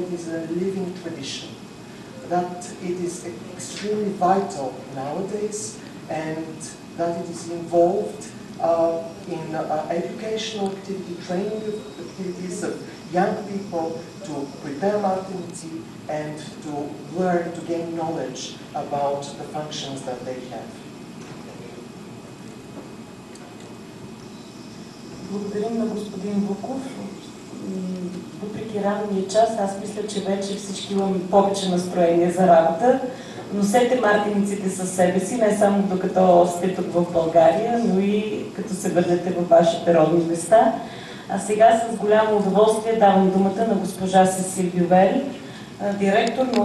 It is a living tradition, that it is extremely vital nowadays, and that it is involved uh, in uh, educational activity, training activities of young people to prepare Martinicity and to learn, to gain knowledge about the functions that they have. Благодарим на господин Вуков. Въпреки ранния час, аз мисля, че вече всички имаме повече настроение за работа. Носете мартиниците със себе си, не само докато сте тук в България, но и като се върнете във вашите родни места. А сега с голямо удоволствие давам думата на госпожа Сесил Бювел, директор на